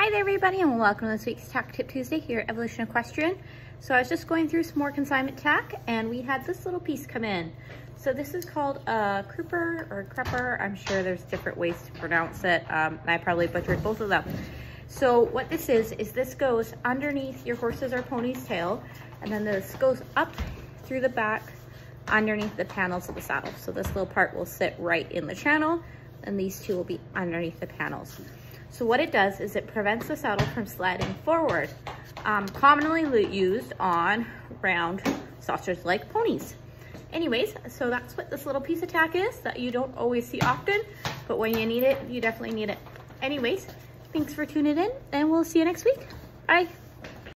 Hi there everybody and welcome to this week's Tack Tip Tuesday here at Evolution Equestrian. So I was just going through some more consignment tack and we had this little piece come in. So this is called a crupper or crupper. I'm sure there's different ways to pronounce it. Um, I probably butchered both of them. So what this is, is this goes underneath your horse's or pony's tail and then this goes up through the back underneath the panels of the saddle. So this little part will sit right in the channel and these two will be underneath the panels. So what it does is it prevents the saddle from sliding forward, um, commonly used on round sausage like ponies. Anyways, so that's what this little piece of tack is that you don't always see often, but when you need it, you definitely need it. Anyways, thanks for tuning in and we'll see you next week. Bye.